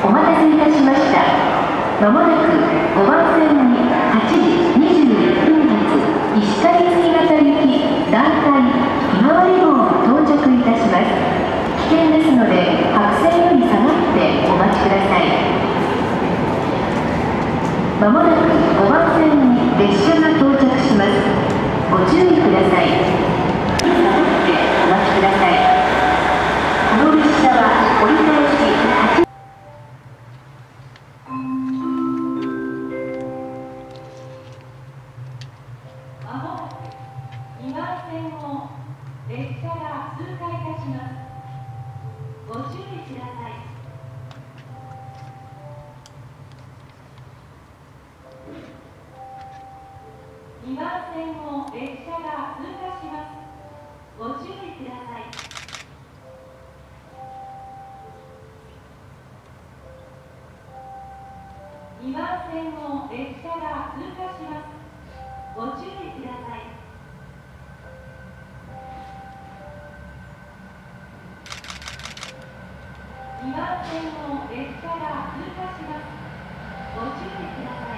お待たせいたしました。まもなく5番線に8時21分発石狩継型行き団体ひまわり号到着いたします。危険ですので白線より下がってお待ちください。まもなく5番線に列車が到着します。ご注意ください。番線を列車が通過いたします。ご注意ください。2番線を列車が通過します。ご注意ください。2番線を列車が通過します。ご注意ください。2番線の列車が通過します。ご注意ください。「